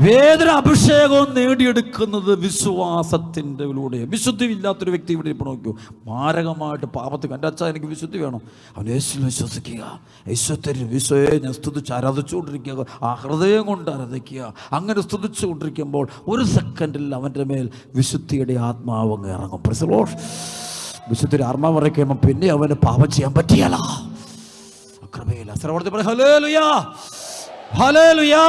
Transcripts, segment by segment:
വേദന അഭിഷേകവും നേടിയെടുക്കുന്നത് വിശ്വാസത്തിന്റെ വിശുദ്ധി ഇല്ലാത്തൊരു വ്യക്തി ഇവിടെ ഇപ്പോൾ നോക്കൂ. മാരകമായിട്ട് പാപത്തിൽ എന്റെ അച്ഛൻ എനിക്ക് വിശുദ്ധി വേണം. അവൻ യേശുവിൽ വിശ്വസിക്കുക. യേശുത്തരി വിശ്വയെ ഞാൻ സ്തുതിച്ച് ആരാധിച്ചുകൊണ്ടിരിക്കുക. ആ ഹൃദയം കൊണ്ട് ആരാധിക്കുക. അങ്ങനെ സ്തുതിച്ചുകൊണ്ടിരിക്കുമ്പോൾ ഒരു സെക്കൻഡിൽ അവന്റെ മേൽ വിശുദ്ധിയുടെ ആത്മാവ് അങ്ങ് ഇറങ്ങും. പ്രസലോഷ് വിശുദ്ധിയുടെ ആത്മാവ് പിന്നെ അവന് പാപം ചെയ്യാൻ പറ്റിയല്ല. കൃപയില്ല ലുയാ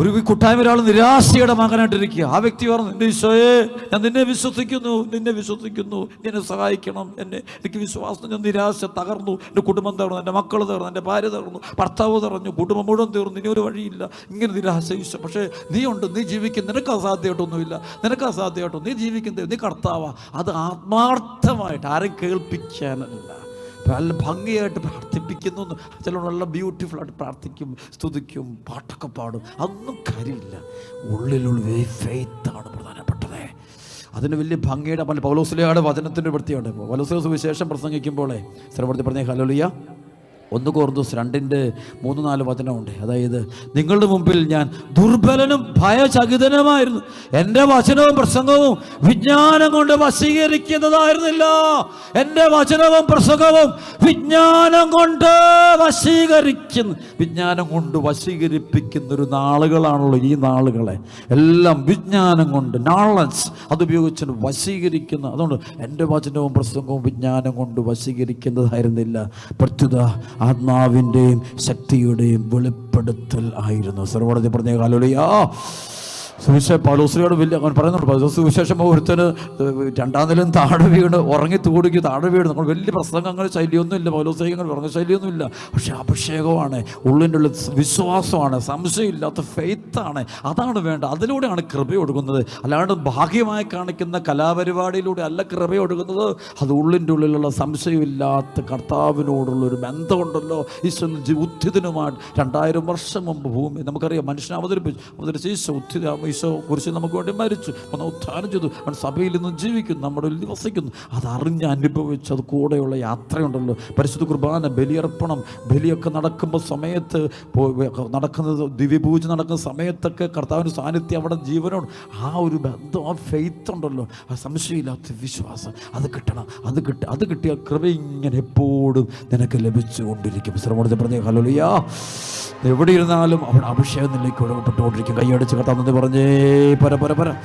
ഒരു കൂട്ടായ്മ ഒരാൾ നിരാശയുടെ മകനായിട്ടിരിക്കുക. ആ വ്യക്തി പറഞ്ഞു നിന്റെ ഈശോയെ ഞാൻ നിന്നെ വിശ്വസിക്കുന്നു നിന്നെ വിശ്വസിക്കുന്നു എന്നെ സഹായിക്കണം എന്നെ എനിക്ക് വിശ്വാസം ഞാൻ നിരാശ തകർന്നു എന്റെ കുടുംബം തകർന്നു എന്റെ മക്കൾ തകർന്നു എന്റെ ഭാര്യ തകർന്നു ഭർത്താവ് തകർന്നു കുടുംബം മുഴുവൻ തീർന്നു ഇനി ഒരു വഴിയില്ല. ഇങ്ങനെ നിരാശ ഈശോ പക്ഷേ നീ ഉണ്ട് നീ ജീവിക്കും നിനക്ക് അസാധ്യമായിട്ടൊന്നുമില്ല നിനക്ക് അസാധ്യമായിട്ടൊന്നും നീ ജീവിക്കുന്നത് നീ കർത്താവാ. അത് ആത്മാർത്ഥമായിട്ട് ആരും കേൾപ്പിക്കാനല്ല. നല്ല ഭംഗിയായിട്ട് പ്രാർത്ഥിപ്പിക്കുന്നു ചില നല്ല ബ്യൂട്ടിഫുള്ളായിട്ട് പ്രാർത്ഥിക്കും സ്തുതിക്കും പാട്ടൊക്കെ പാടും. അതൊന്നും കാര്യമില്ല. ഉള്ളിലുള്ള ഫെയ്ത്താണ് പ്രധാനപ്പെട്ടത്. അതിന് വലിയ ഭംഗിയുടെ പല പൗലോസ്ലിയുടെ വചനത്തിന്റെ വൃത്തിയാണ് പൗലോസ്ലിയ സുവിശേഷം പ്രസംഗിക്കുമ്പോഴേ സ്ഥലപ്പെടുത്തി പറഞ്ഞേ ഹലോലിയ ഒന്ന് കോർദോസ് രണ്ടിന്റെ മൂന്ന് നാല് വചനമുണ്ട്. അതായത് നിങ്ങളുടെ മുമ്പിൽ ഞാൻ ദുർബലനും ഭയചകിതനുമായിരുന്നു. എന്റെ വചനവും പ്രസംഗവും വിജ്ഞാനം കൊണ്ട് വശീകരിക്കുന്നതായിരുന്നില്ല. എന്റെ വചനവും പ്രസംഗവും വിജ്ഞാനം കൊണ്ട് വശീകരിക്കുന്നു. വിജ്ഞാനം കൊണ്ട് വശീകരിപ്പിക്കുന്ന ഒരു നാളുകളാണല്ലോ ഈ നാളുകളെ. എല്ലാം വിജ്ഞാനം കൊണ്ട് നോളജ് അതുപയോഗിച്ച് വശീകരിക്കുന്ന അതുകൊണ്ട് എന്റെ വചനവും പ്രസംഗവും വിജ്ഞാനം കൊണ്ട് വശീകരിക്കുന്നതായിരുന്നില്ല. പ്രത്യുത ആത്മാവിന്റെയും ശക്തിയുടെയും വെളിപ്പെടുത്തൽ ആയിരുന്നു. സർവോടതി പറഞ്ഞ കാലോലിയാ സുവിശേഷ പൗലോസ്ലിയോട് വലിയ അവൻ പറയുന്നുണ്ട് സുവിശേഷം ഒരുത്തന് രണ്ടാം നിലയും താഴെ വീണ് ഉറങ്ങി തൂടിക്ക് താഴെ വീണ്. നമ്മൾ വലിയ പ്രസംഗങ്ങൾ ശൈലിയൊന്നുമില്ല പൗലോസ്ലിങ്ങൾ പറഞ്ഞ ശൈലിയൊന്നുമില്ല പക്ഷേ അഭിഷേകമാണ് ഉള്ളിന്റെ ഉള്ളിൽ വിശ്വാസമാണ് സംശയമില്ലാത്ത ഫെയ്ത്താണ് അതാണ് വേണ്ട അതിലൂടെയാണ് കൃപ ഒടുക്കുന്നത് അല്ലാണ്ട് ഭാഗ്യമായി കാണിക്കുന്ന കലാപരിപാടിയിലൂടെ അല്ല കൃപ ഒടുക്കുന്നത് അത് ഉള്ളിന്റെ ഉള്ളിലുള്ള സംശയമില്ലാത്ത കർത്താവിനോടുള്ള ഒരു ബന്ധമുണ്ടല്ലോ. ഈശ്വരൻ ഉദ്ധിതനുമായിട്ട് രണ്ടായിരം വർഷം മുമ്പ് ഭൂമി നമുക്കറിയാം മനുഷ്യനെ അവതരിപ്പിച്ചു അവതരിച്ച് ഈശോ ഉദ്ധിത ഈശോ കുറിച്ച് നമുക്ക് വേണ്ടി മരിച്ചു. അവൻ ഉദ്ധാനം ചെയ്തു. അവൻ സഭയിൽ നിന്ന് ജീവിക്കുന്നു നമ്മുടെ ഉള്ളിൽ വസിക്കുന്നു. അത് അറിഞ്ഞ് അനുഭവിച്ച് അത് കൂടെയുള്ള യാത്രയുണ്ടല്ലോ. പരിശുദ്ധ കുർബാന ബലിയർപ്പണം ബലിയൊക്കെ നടക്കുമ്പോൾ സമയത്ത് നടക്കുന്നത് ദിവ്യപൂജ നടക്കുന്ന സമയത്തൊക്കെ കർത്താവിന്റെ സാന്നിധ്യം അവിടെ ജീവനോട്. ആ ഒരു ബന്ധം ആ ഫെയ്ത്ത് ഉണ്ടല്ലോ. ആ സംശയമില്ലാത്ത വിശ്വാസം. അത് കിട്ടണം അത് കിട്ടി അത് കിട്ടിയ കൃപ ഇങ്ങനെ എപ്പോഴും നിനക്ക് ലഭിച്ചുകൊണ്ടിരിക്കും. ശ്രമണത്തിൽ പറഞ്ഞ ഹലോലിയാ എവിടെ ഇരുന്നാലും അവിടെ അഭിഷേകം നിലേക്ക് ഒഴുകപ്പെട്ടുകൊണ്ടിരിക്കും കൈയടിച്ച് കർത്താവ് നന്ദി പറഞ്ഞേ Eh, para, para, para.